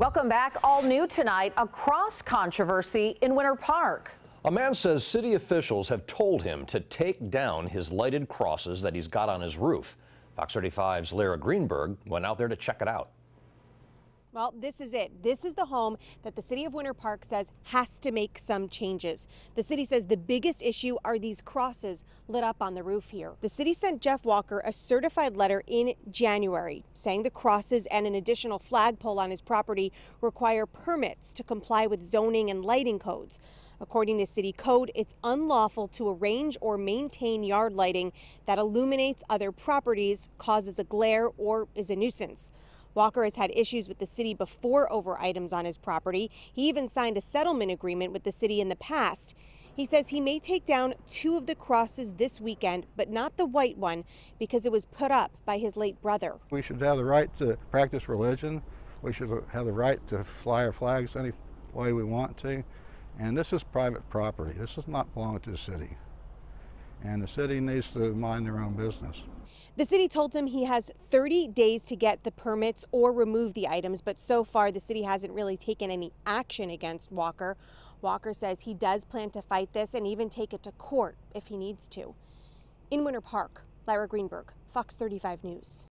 Welcome back. All new tonight, a cross controversy in Winter Park. A man says city officials have told him to take down his lighted crosses that he's got on his roof. Fox 35's Lara Greenberg went out there to check it out. Well, this is it. This is the home that the city of Winter Park says has to make some changes. The city says the biggest issue are these crosses lit up on the roof here. The city sent Jeff Walker a certified letter in January saying the crosses and an additional flagpole on his property require permits to comply with zoning and lighting codes. According to city code, it's unlawful to arrange or maintain yard lighting that illuminates other properties, causes a glare, or is a nuisance. Walker has had issues with the city before over items on his property. He even signed a settlement agreement with the city in the past. He says he may take down two of the crosses this weekend, but not the white one because it was put up by his late brother. We should have the right to practice religion. We should have the right to fly our flags any way we want to. And this is private property. This does not belong to the city. And the city needs to mind their own business. The city told him he has 30 days to get the permits or remove the items, but so far the city hasn't really taken any action against Walker. Walker says he does plan to fight this and even take it to court if he needs to. In Winter Park, Lyra Greenberg, Fox 35 News.